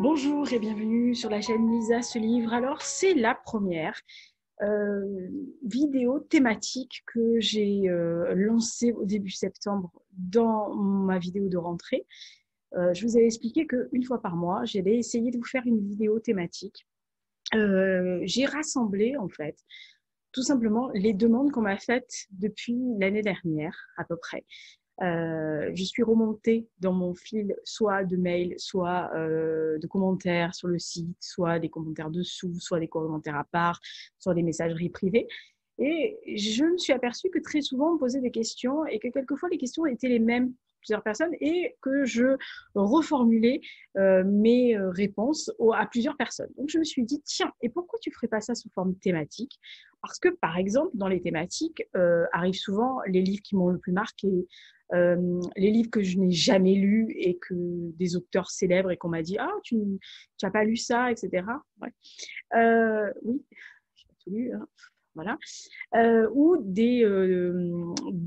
Bonjour et bienvenue sur la chaîne Lisa ce livre. Alors, c'est la première euh, vidéo thématique que j'ai euh, lancée au début septembre dans ma vidéo de rentrée. Euh, je vous avais expliqué qu'une fois par mois, j'allais essayer de vous faire une vidéo thématique. j'ai rassemblé en fait tout simplement les demandes qu'on m'a faites depuis l'année dernière à peu près. Euh, je suis remontée dans mon fil soit de mails, soit euh, de commentaires sur le site, soit des commentaires dessous, soit des commentaires à part, soit des messageries privées. Et je me suis aperçue que très souvent on posait des questions et que quelquefois les questions étaient les mêmes plusieurs personnes et que je reformulais euh, mes réponses à plusieurs personnes. Donc je me suis dit, tiens, et pourquoi tu ne ferais pas ça sous forme thématique? Parce que par exemple, dans les thématiques arrivent souvent les livres qui m'ont le plus marqué, euh, les livres que je n'ai jamais lus et que des auteurs célèbres et qu'on m'a dit Ah, tu n'as pas lu ça, etc. Euh, oui, j'ai pas tout lu. Hein. Voilà. Euh, ou des,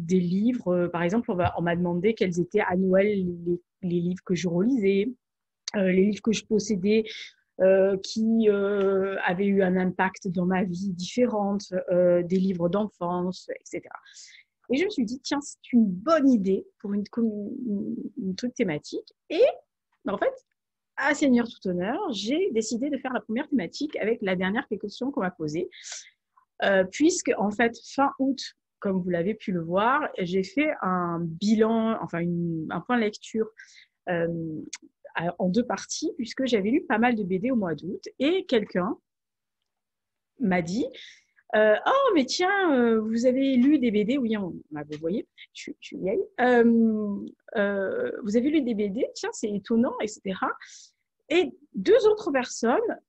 des livres, par exemple, on m'a demandé quels étaient à Noël les, livres que je relisais, les livres que je possédais qui avaient eu un impact dans ma vie différente, des livres d'enfance, etc. Et je me suis dit, tiens, c'est une bonne idée pour une, une, truc thématique. Et bah, en fait, à Seigneur tout honneur, j'ai décidé de faire la première thématique avec la dernière question qu'on m'a posée. Euh, puisque, en fait, fin août, comme vous l'avez pu le voir, j'ai fait un bilan, enfin un point de lecture euh, en deux parties, puisque j'avais lu pas mal de BD au mois d'août. Et quelqu'un m'a dit, euh, oh, mais tiens, euh, vous avez lu des BD, oui, on, vous voyez, je, vous avez lu des BD, tiens, c'est étonnant, etc. Et deux autres personnes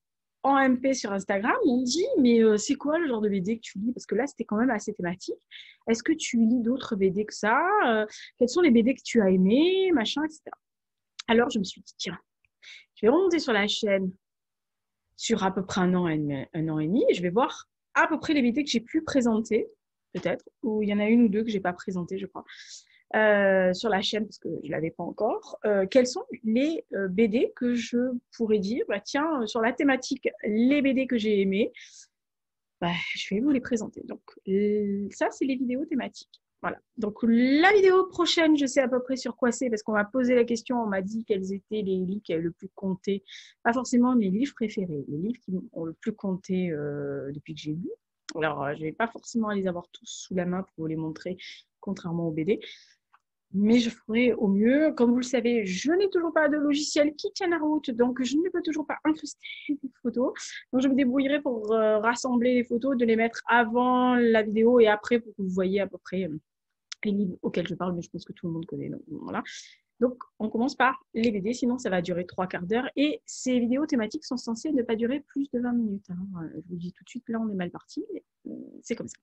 en MP sur Instagram m'ont dit, mais c'est quoi le genre de BD que tu lis? Parce que là, c'était quand même assez thématique. Est-ce que tu lis d'autres BD que ça? Quels sont les BD que tu as aimés? Machin, etc. Alors, je me suis dit, tiens, je vais remonter sur la chaîne sur à peu près un an, un an et demi, et je vais voir à peu près les BD que j'ai pu présenter, peut-être, ou il y en a une ou deux que j'ai pas présentées, je crois, euh, sur la chaîne parce que je l'avais pas encore. Euh, quels sont les euh, BD que je pourrais dire, bah, tiens, sur la thématique, les BD que j'ai aimés, bah, je vais vous les présenter. Donc, ça, c'est les vidéos thématiques. Voilà. Donc, la vidéo prochaine, je sais à peu près sur quoi c'est parce qu'on m'a posé la question, on m'a dit quels étaient les livres qui avaient le plus compté. Pas forcément mes livres préférés, les livres qui ont le plus compté depuis que j'ai lu. Alors, je ne vais pas forcément les avoir tous sous la main pour vous les montrer, contrairement aux BD. Mais je ferai au mieux. Comme vous le savez, je n'ai toujours pas de logiciel qui tienne la route, donc je ne peux toujours pas incruster des photos. Donc, je me débrouillerai pour euh, rassembler les photos, de les mettre avant la vidéo et après pour que vous voyez à peu près les livres auxquels je parle, mais je pense que tout le monde connaît. Donc, voilà. Donc, on commence par les BD, sinon ça va durer trois quarts d'heure. Et ces vidéos thématiques sont censées ne pas durer plus de 20 minutes. Hein. Je vous dis tout de suite, là, on est mal parti, mais euh, c'est comme ça.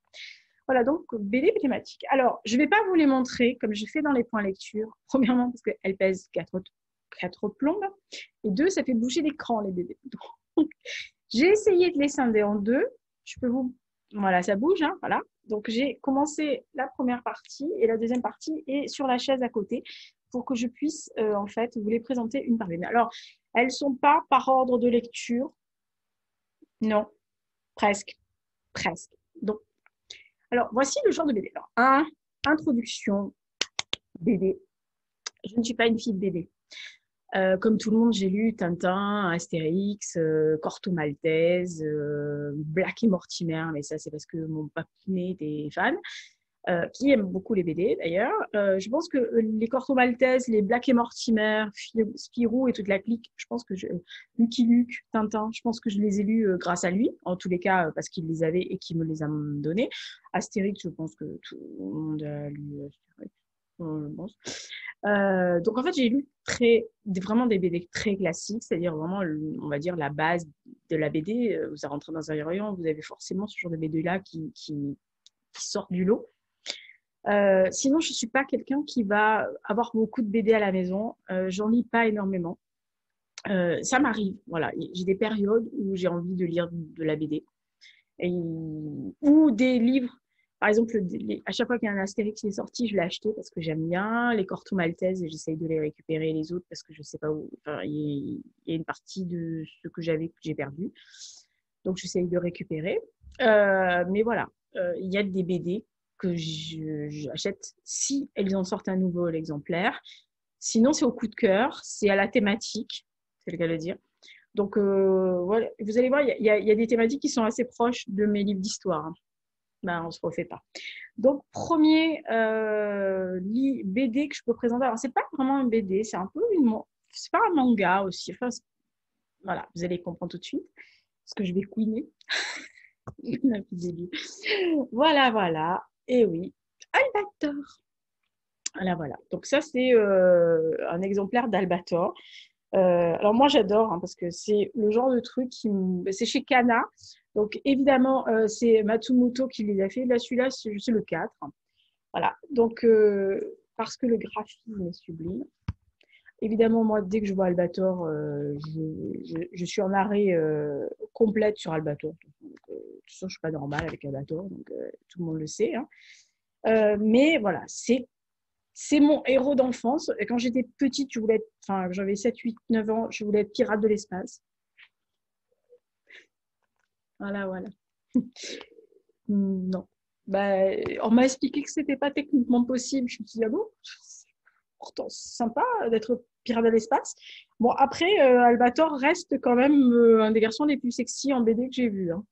Voilà, donc BD thématiques. Alors, je ne vais pas vous les montrer comme j'ai fait dans les points lecture. Premièrement, parce qu'elles pèsent 4, 4 plombes. Et deux, ça fait bouger l'écran, les BD. j'ai essayé de les scinder en deux. Je peux vous... Voilà, ça bouge, hein, voilà. Donc, j'ai commencé la première partie et la deuxième partie est sur la chaise à côté pour que je puisse, euh, en fait, vous les présenter une par une. Alors, elles ne sont pas par ordre de lecture. Non, presque. Presque. Donc, alors, voici le genre de BD. Alors, un, introduction, BD. Je ne suis pas une fille de BD. Euh, comme tout le monde, j'ai lu Tintin, Astérix, euh, Corto Maltese, euh, Black et Mortimer, mais ça c'est parce que mon papiné était fan, qui aime beaucoup les BD d'ailleurs. je pense que les Corto Maltese, les Black et Mortimer, Spirou et toute la clique, je pense que je, Lucky Luke, Tintin, je pense que je les ai lus grâce à lui, en tous les cas parce qu'il les avait et qu'il me les a donnés. Astérix, je pense que tout le monde a lu Astérix. Euh, donc en fait, j'ai lu très, vraiment des BD très classiques, c'est-à-dire vraiment, on va dire, la base de la BD. Euh, vous rentrez dans un rayon, vous avez forcément ce genre de BD-là qui, qui, sortent du lot. Euh, sinon, je ne suis pas quelqu'un qui va avoir beaucoup de BD à la maison. J'en lis pas énormément. ça m'arrive, voilà. J'ai des périodes où j'ai envie de lire de la BD. Ou des livres par exemple, à chaque fois qu'il y a un Astérix qui est sorti, je l'ai acheté parce que j'aime bien les Corto Maltese j'essaye de les récupérer les autres parce que je ne sais pas où. Enfin, il y a une partie de ce que j'avais que j'ai perdu. Donc, j'essaye de récupérer. Euh, mais voilà, euh, il y a des BD que j'achète si elles en sortent un nouveau exemplaire. Sinon, c'est au coup de cœur, c'est à la thématique, c'est le cas de dire. Donc, euh, voilà, vous allez voir, il y, y, a des thématiques qui sont assez proches de mes livres d'histoire. Ben, on ne se refait pas. Donc, premier euh, BD que je peux présenter. Alors, c'est pas vraiment un BD, c'est un peu une. C'est pas un manga aussi. Voilà, vous allez comprendre tout de suite. Parce que je vais couiner. voilà, voilà. Et oui, Albator. Voilà, voilà. Donc, ça, c'est euh, un exemplaire d'Albator. Euh, alors moi j'adore hein, parce que c'est le genre de truc qui c'est chez Kana donc, évidemment, euh, c'est Matsumoto qui les a fait. Là, celui-là, c'est le 4. Voilà. Donc, parce que le graphisme est sublime. Évidemment, moi, dès que je vois Albator, euh, je, suis en arrêt complète sur Albator. de toute façon, je ne suis pas normale avec Albator, donc tout le monde le sait. Hein. mais voilà, c'est mon héros d'enfance. Quand j'étais petite, je voulais enfin, j'avais 7, 8, 9 ans, je voulais être pirate de l'espace. Voilà, voilà. non. Bah, on m'a expliqué que c'était pas techniquement possible. Je me suis dit, ah bon, sympa d'être pirate de l'espace. Bon, après, euh, Albator reste quand même euh, un des garçons les plus sexy en BD que j'ai vu. Hein.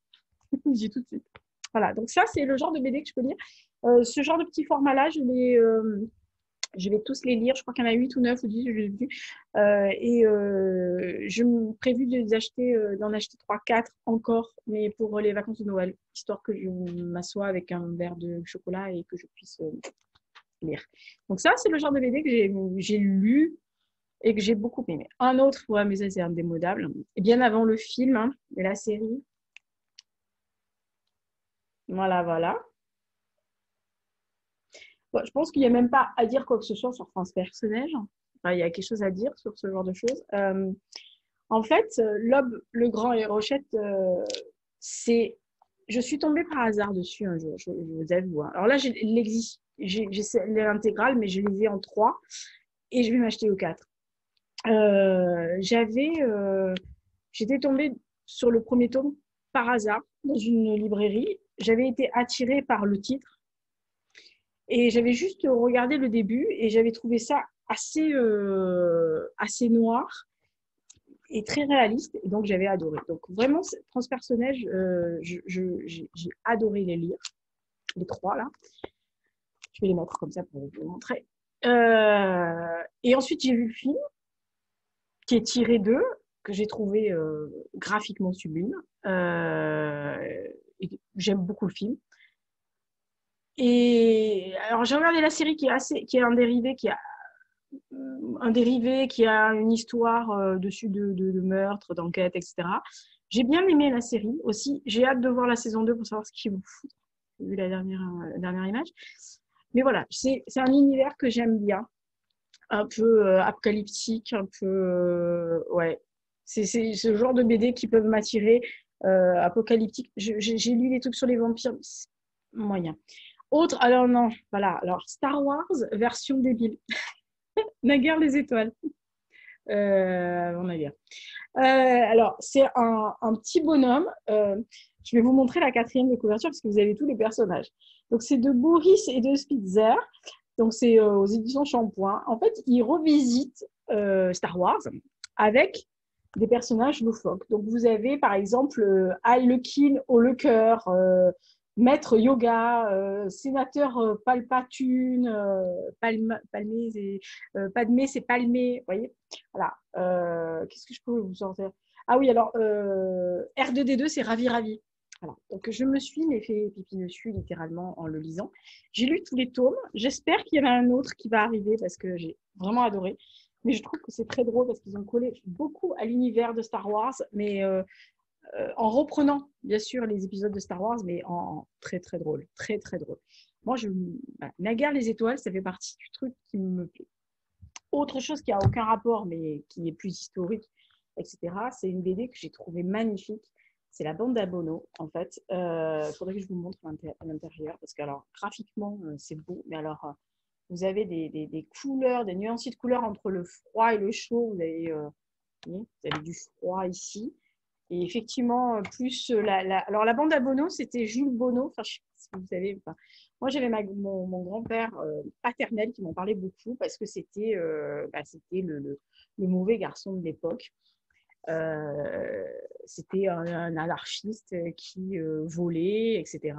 j'ai tout de suite. Voilà, donc ça, c'est le genre de BD que je peux dire. Euh, ce genre de petit format-là, je je vais tous les lire. Je crois qu'il y en a 8 ou 9 ou 10, je l'ai vu. Et je me prévu acheter, d'en acheter 3-4 encore, mais pour les vacances de Noël, histoire que je m'assoie avec un verre de chocolat et que je puisse Donc ça, c'est le genre de BD que j'ai lu et que j'ai beaucoup aimé. Un autre, ouais, mais c'est indémodable. Et bien avant le film hein, et la série. Voilà, voilà je pense qu'il n'y a même pas à dire quoi que ce soit sur France Personnage. il y a quelque chose à dire sur ce genre de choses. Euh, en fait, Lob, le Grand et Rochette, euh, c'est. Je suis tombée par hasard dessus un jour, je, vous avoue. Hein. Alors là, j'ai l'intégrale, mais je les ai en trois et je vais m'acheter au quatre. Euh, j'avais. J'étais tombée sur le premier tome par hasard dans une librairie. J'avais été attirée par le titre et j'avais juste regardé le début et j'avais trouvé ça assez, euh, assez noir et très réaliste. Et donc, j'avais adoré. Donc, vraiment, transpersonnage, euh, j'ai adoré les lire. Les trois, là. Je vais les mettre comme ça pour vous montrer. Euh, et ensuite, j'ai vu le film qui est tiré d'eux, que j'ai trouvé euh, graphiquement sublime. J'aime beaucoup le film. Et alors, j'ai regardé la série qui est, assez, qui est un dérivé, qui a un dérivé qui a une histoire euh, dessus de, de, meurtre, d'enquête, etc. J'ai bien aimé la série aussi. J'ai hâte de voir la saison 2 pour savoir ce qu'ils vont foutre, vu la dernière, euh, dernière image. Mais voilà, c'est un univers que j'aime bien. Un peu euh, apocalyptique, un peu. ouais. C'est ce genre de BD qui peuvent m'attirer. apocalyptique. J'ai lu des trucs sur les vampires. Moyen. Autre, alors non, voilà, alors Star Wars version débile. Naguère les étoiles. Euh, on a Euh, alors, c'est un, petit bonhomme. Euh, je vais vous montrer la quatrième de couverture parce que vous avez tous les personnages. Donc, c'est de Boris et de Spitzer. Donc, c'est euh, aux éditions Shampoing. En fait, ils revisitent euh, Star Wars avec des personnages loufoques. Donc, vous avez par exemple Al Lekin au Cœur, maître yoga, euh, sénateur euh, Palpatune, euh, Palmé, c'est Padmé, c'est Palmé, voyez Voilà. Qu'est-ce que je peux vous sortir Ah oui, alors R2D2, c'est Ravi Ravi. Donc je me suis mais fait pipi dessus littéralement en le lisant. J'ai lu tous les tomes. J'espère qu'il y en a un autre qui va arriver parce que j'ai vraiment adoré. Mais je trouve que c'est très drôle parce qu'ils ont collé beaucoup à l'univers de Star Wars, mais euh, en reprenant, bien sûr, les épisodes de Star Wars, mais en très, très drôle. Très, très drôle. Moi, je, guerre les étoiles, ça fait partie du truc qui me plaît. Autre chose qui n'a aucun rapport, mais qui est plus historique, etc., c'est une BD que j'ai trouvée magnifique. C'est la bande d'Abono, en fait. Il euh, faudrait que je vous montre à l'intérieur parce que, alors, graphiquement, euh, c'est beau, mais alors, euh, vous avez des, couleurs, des nuances de couleurs entre le froid et le chaud. Vous avez, vous avez du froid ici. Et effectivement, plus la, alors la bande d'Abono, c'était Jules Bono. Enfin, je sais pas si vous savez. Enfin, moi, j'avais mon, grand-père paternel qui m'en parlait beaucoup parce que c'était bah, le, le, le, mauvais garçon de l'époque. Euh, c'était un, anarchiste qui euh, volait, etc.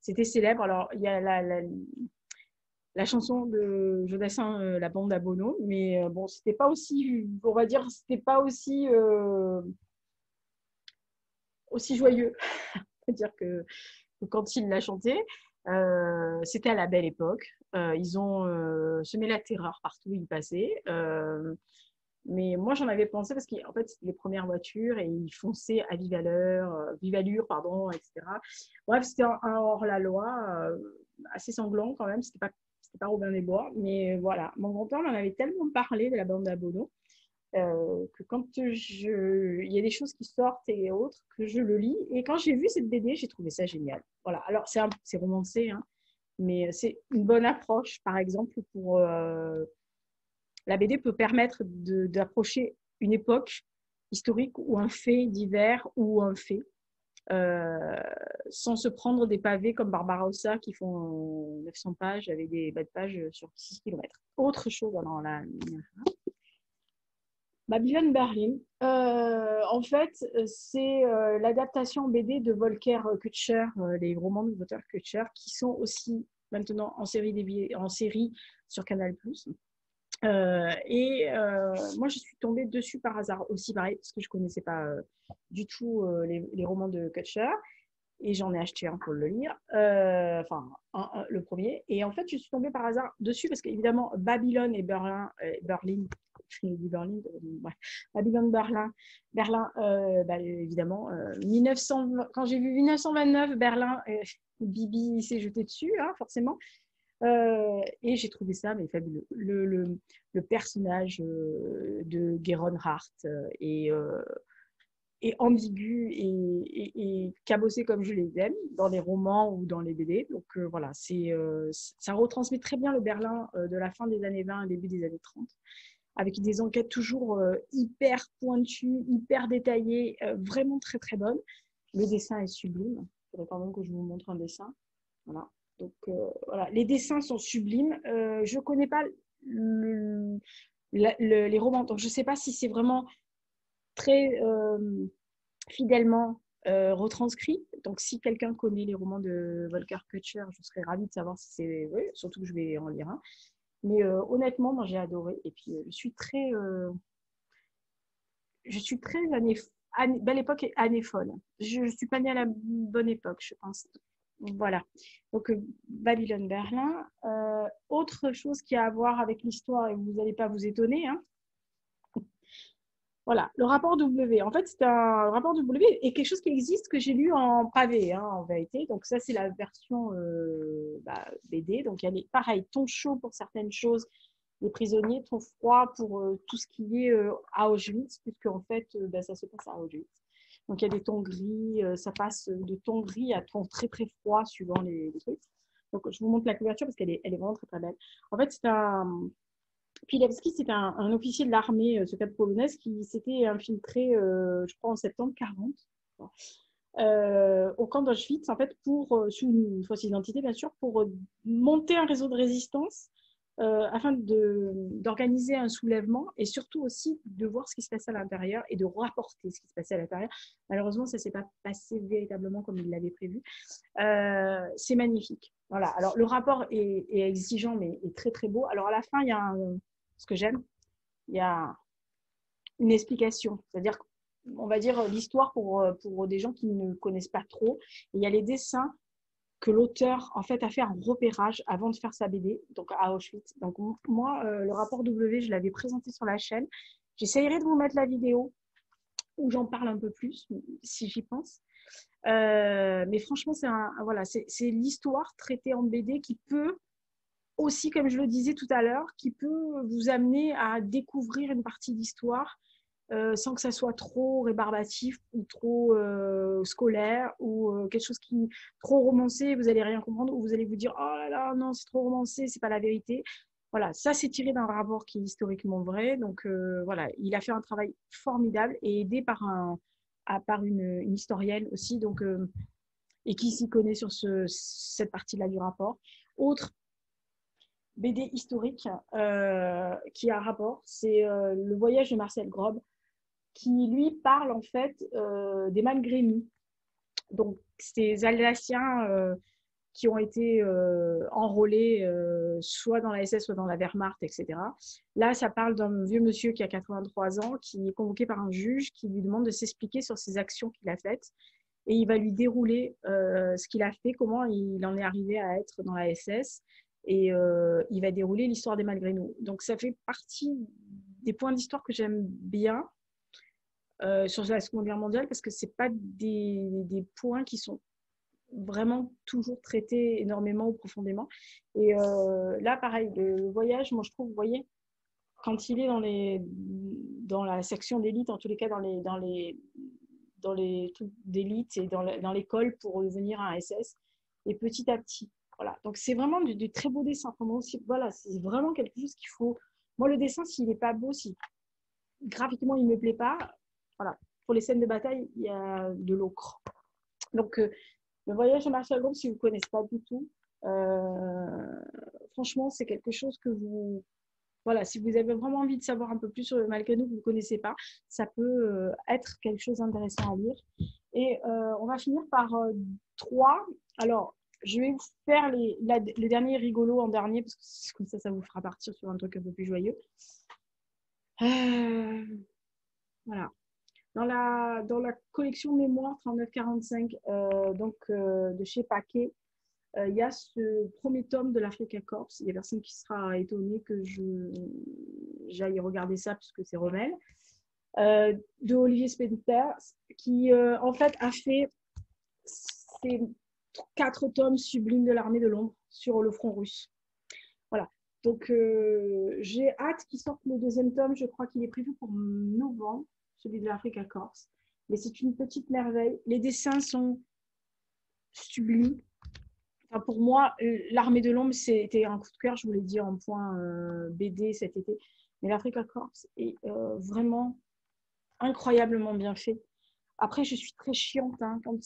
C'était célèbre. Alors, il y a la, chanson de Jodassin, euh, La bande à Bono, mais bon, c'était pas aussi, on va dire, c'était pas aussi, joyeux. C'est-à-dire que, quand il l'a chanté, c'était à la belle époque. ils ont semé la terreur partout où ils passaient. Mais moi, j'en avais pensé parce qu'en fait, c'était les premières voitures et ils fonçaient à vive allure, euh, vive allure pardon, etc. Bref, c'était un, hors-la-loi euh, assez sanglant quand même. C'était pas, pas Robin des Bois. Mais voilà, mon grand-père m'en avait tellement parlé de la bande à euh, que quand je, il y a des choses qui sortent et autres, que je le lis. Et quand j'ai vu cette BD, j'ai trouvé ça génial. Voilà, alors c'est romancé, hein, mais c'est une bonne approche, par exemple, pour la BD peut permettre d'approcher une époque historique ou un fait divers ou un fait, euh, sans se prendre des pavés comme Barbarossa qui font 900 pages avec des bas de pages sur 6 km. Autre chose dans la Babylon Berlin, euh, en fait, c'est euh, l'adaptation BD de Volker Kutscher, les romans de Volker Kutscher, qui sont aussi maintenant en série, en série sur Canal+. Euh, et euh, moi, je suis tombée dessus par hasard aussi, parce que je ne connaissais pas euh, du tout les, romans de Kutcher. Et j'en ai acheté un pour le lire, enfin, le premier. Et en fait, je suis tombée par hasard dessus parce qu'évidemment, Babylone et Berlin, Berlin, Babylone, Berlin, Berlin, bah, évidemment, 1900, quand j'ai vu 1929, Berlin, Bibi s'est jeté dessus, hein, forcément. Euh, et j'ai trouvé ça mais fabuleux. Le, personnage euh, de Geron Hart euh, est, ambigu et, cabossé comme je les aime dans les romans ou dans les BD. Donc voilà, ça retransmet très bien le Berlin de la fin des années 20 et début des années 30 avec des enquêtes toujours hyper pointues, hyper détaillées, vraiment très très bonnes. Le dessin est sublime. Il faudrait quand même que je vous montre un dessin. Voilà. Donc euh, voilà, les dessins sont sublimes. Euh, je ne connais pas les romans, donc je ne sais pas si c'est vraiment très euh, fidèlement retranscrit. Donc si quelqu'un connaît les romans de Volker Kutscher, je serais ravie de savoir si c'est... Oui, surtout que je vais en lire un. Mais honnêtement, j'ai adoré. Et puis je suis très... je suis très année, belle époque et année folle. Je ne suis pas née à la bonne époque, je pense. Voilà. Donc, euh, Babylone Berlin. Euh, autre chose qui a à voir avec l'histoire, et vous n'allez pas vous étonner. Hein. Voilà, le rapport W. En fait, c'est un rapport W et quelque chose qui existe que j'ai lu en pavé, hein, en vérité. Donc, ça, c'est la version euh, bah, BD. Donc, y a pareil, ton chaud pour certaines choses, les prisonniers, ton froid pour tout ce qui est à Auschwitz, puisque en fait, bah, ça se passe à Auschwitz. Donc, il y a des tons gris, euh, ça passe de ton gris à ton très très froid suivant les, trucs. Donc, je vous montre la couverture parce qu'elle est, vraiment très très belle. En fait, c'est un. Pilewski, c'est un, officier de l'armée euh, secrète polonaise qui s'était infiltré, euh, je crois, en septembre 40. au camp d'Auschwitz, en fait, pour, sous une fausse identité, bien sûr, pour monter un réseau de résistance euh, afin d'organiser un soulèvement et surtout aussi de voir ce qui se passait à l'intérieur et de rapporter ce qui se passait à l'intérieur. Malheureusement, ça ne s'est pas passé véritablement comme il l'avait prévu. Euh, c'est magnifique. Voilà. Alors, le rapport est, exigeant, mais est très, très beau. Alors, à la fin, il y a ce que j'aime, il y a une explication. C'est-à-dire, on va dire l'histoire pour, pour des gens qui ne connaissent pas trop. il y a les dessins que l'auteur en fait a fait un repérage avant de faire sa BD, donc à Auschwitz. Donc moi, euh, le rapport W, je l'avais présenté sur la chaîne. J'essayerai de vous mettre la vidéo où j'en parle un peu plus, si j'y pense. Euh, mais franchement, c'est voilà, c'est l'histoire traitée en BD qui peut aussi, comme je le disais tout à l'heure, qui peut vous amener à découvrir une partie d'histoire euh, sans que ça soit trop rébarbatif ou trop euh, scolaire ou euh, quelque chose qui trop romancé, vous allez rien comprendre ou vous allez vous dire oh là là non c'est trop romancé, c'est pas la vérité. Voilà, ça c'est tiré d'un rapport qui est historiquement vrai. Donc voilà, il a fait un travail formidable et aidé par un par une, historienne aussi donc et qui s'y connaît sur ce, cette partie-là du rapport. Autre BD historique qui a un rapport, c'est Le voyage de Marcel Grob qui lui parle en fait euh, des malgré nous. Donc, ces Alsaciens euh, qui ont été euh, enrôlés soit dans la SS, soit dans la Wehrmacht, etc. Là, ça parle d'un vieux monsieur qui a 83 ans, qui est convoqué par un juge qui lui demande de s'expliquer sur ses actions qu'il a faites. Et il va lui dérouler ce qu'il a fait, comment il en est arrivé à être dans la SS. Et il va dérouler l'histoire des malgré nous. Donc, ça fait partie des points d'histoire que j'aime bien euh, sur la Seconde Guerre mondiale parce que ce pas des, points qui sont vraiment toujours traités énormément ou profondément. Et euh, là, pareil, le voyage, moi je trouve, vous voyez, quand il est dans, les, dans la section d'élite, en tous les cas dans les, dans les, dans les trucs d'élite et dans l'école pour devenir un SS, et petit à petit. Voilà. Donc c'est vraiment du, très beau dessin. aussi, voilà, c'est vraiment quelque chose qu'il faut. Moi, le dessin, s'il n'est pas beau, si graphiquement il ne me plaît pas, voilà. Pour les scènes de bataille, il y a de l'ocre. Donc, euh, le voyage de Marshall Gombe, si vous ne connaissez pas du tout, euh, franchement, c'est quelque chose que vous. Voilà, si vous avez vraiment envie de savoir un peu plus sur le Malgré-nous que vous ne connaissez pas, ça peut euh, être quelque chose d'intéressant à lire. Et on va finir par trois. Alors, je vais vous faire les, le dernier rigolo en dernier, parce que comme ça, ça vous fera partir sur un truc un peu plus joyeux. voilà. Dans la, collection Mémoire 3945 euh, donc, euh, de chez Paquet, euh, il y a ce premier tome de l'Africa Corps. Il y a personne qui sera étonné que j'aille regarder ça puisque c'est Rommel. de Olivier Spencer, qui en fait a fait ces quatre tomes sublimes de l'armée de l'ombre sur le front russe. Voilà. Donc j'ai hâte qu'il sorte le deuxième tome. Je crois qu'il est prévu pour novembre celui de l'Afrique à Corse. Mais c'est une petite merveille. Les dessins sont sublimes. Pour moi, l'armée de l'ombre, c'était un coup de cœur, je vous l'ai dit en point euh, BD cet été. Mais l'Afrique à Corse est euh, vraiment incroyablement bien fait. Après, je suis très chiante hein, quand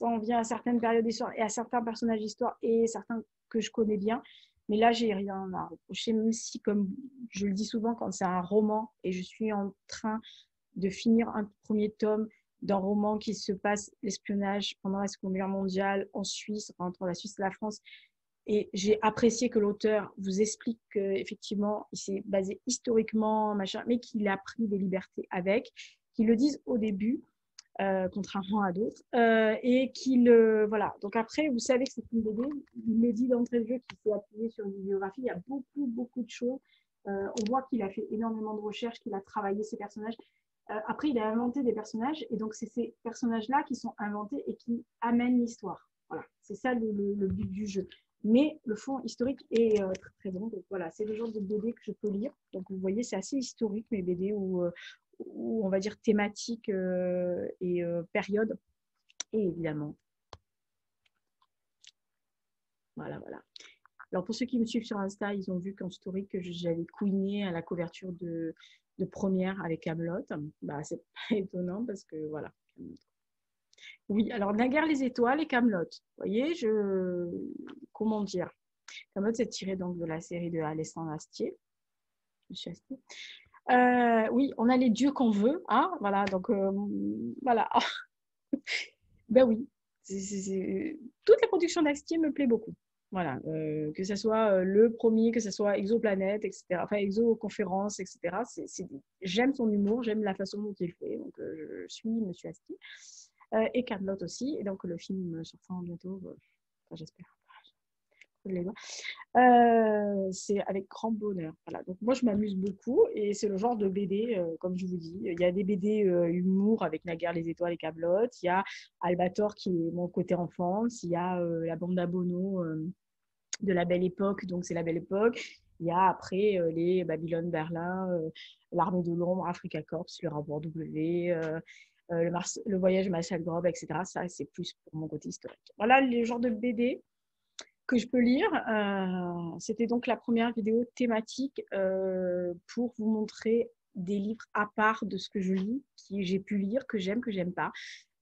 on vient à certaines périodes d'histoire et à certains personnages d'histoire et certains que je connais bien. Mais là, j'ai rien à reprocher, même si, comme je le dis souvent, quand c'est un roman et je suis en train de finir un premier tome d'un roman qui se passe l'espionnage pendant la Seconde Guerre mondiale en Suisse, entre la Suisse et la France. Et j'ai apprécié que l'auteur vous explique qu'effectivement, il s'est basé historiquement, machin, mais qu'il a pris des libertés avec, qu'il le dise au début, euh, contrairement à d'autres, euh, et qu'il. Euh, voilà. Donc après, vous savez que c'est une BD, il le dit d'entrée de jeu qu'il s'est appuyé sur une bibliographie, il y a beaucoup, beaucoup de choses. on voit qu'il a fait énormément de recherches, qu'il a travaillé ses personnages. Euh, après, il a inventé des personnages, et donc c'est ces personnages-là qui sont inventés et qui amènent l'histoire. Voilà, c'est ça le, but du jeu. Mais le fond historique est euh, très, très bon. Donc voilà, c'est le genre de BD que je peux lire. Donc vous voyez, c'est assez historique mes BD où, euh, on va dire thématique et période. Et évidemment. Voilà, voilà. Alors pour ceux qui me suivent sur Insta, ils ont vu qu'en story j'avais couiné à la couverture de, de première avec Camelot. Bah, c'est pas étonnant parce que voilà. Oui, alors Naguère les étoiles et Camelot. Vous voyez, je comment dire? Camelot, c'est tiré donc de la série de Alessandre Astier. Astier. Euh, oui, on a les dieux qu'on veut, hein Voilà, donc euh, voilà. ben oui, toutes les productions d'Astier me plaisent beaucoup. Voilà, euh, que ce soit euh, le premier, que ce soit Exoplanète, etc. Enfin, Exoconférence, etc. j'aime son humour, j'aime la façon dont il fait. Donc, euh, je suis Monsieur Asti. et Carlotte aussi. Et donc, le film sortira bientôt, enfin, j'espère. C'est avec grand bonheur. Donc moi, je m'amuse beaucoup et c'est le genre de BD, comme je vous dis. Il y a des BD humour avec Naguère, les étoiles et Cablotte. Il y a Albator qui est mon côté enfance. Il y a la bande à de la belle époque, donc c'est la belle époque. Il y a après les Babylone Berlin, l'armée de l'ombre, Africa Corps, le rapport W, le, voyage Marcel Grob, etc. Ça, c'est plus pour mon côté historique. Voilà les genres de BD que je peux lire. C'était donc la première vidéo thématique pour vous montrer des livres à part de ce que je lis, qui j'ai pu lire, que j'aime, que j'aime pas,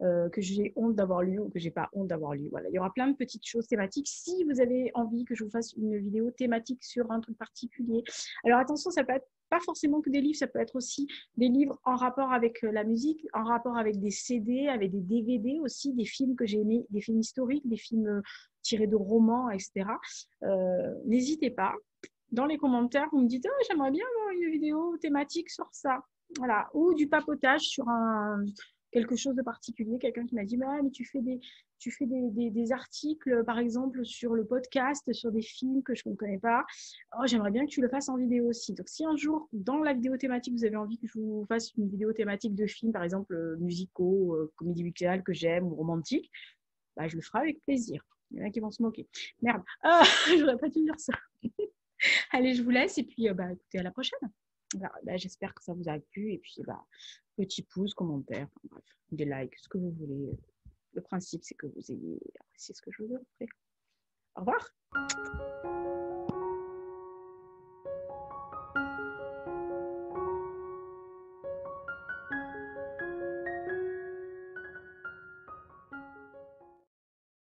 euh, que j'ai honte d'avoir lu ou que j'ai pas honte d'avoir lu. Voilà, il y aura plein de petites choses thématiques. Si vous avez envie que je vous fasse une vidéo thématique sur un truc particulier, alors attention, ça peut être pas forcément que des livres, ça peut être aussi des livres en rapport avec euh, la musique, en rapport avec des CD, avec des DVD aussi, des films que j'ai aimés, des films historiques, des films euh, tirés de romans, etc. N'hésitez pas dans les commentaires, vous me dites oh, j'aimerais bien avoir une vidéo thématique sur ça. Voilà. Ou du papotage sur quelque chose de particulier. Quelqu'un qui m'a dit mais tu fais, des, tu fais des, des, articles, par exemple, sur le podcast, sur des films que je ne connais pas. Oh, j'aimerais bien que tu le fasses en vidéo aussi. Donc, si un jour, dans la vidéo thématique, vous avez envie que je vous fasse une vidéo thématique de films, par exemple, euh, musicaux, euh, comédie musicale que j'aime ou romantique, bah, je le ferai avec plaisir. Il y en a qui vont se moquer. Merde, ah, je n'aurais pas dû dire ça. Allez, je vous laisse et puis euh, bah, écoutez, à la prochaine. Bah, j'espère que ça vous a plu et puis bah, petit pouce, commentaire, bref, des likes, ce que vous voulez. Le principe, c'est que vous ayez apprécié ce que je vous ai offert. Au revoir.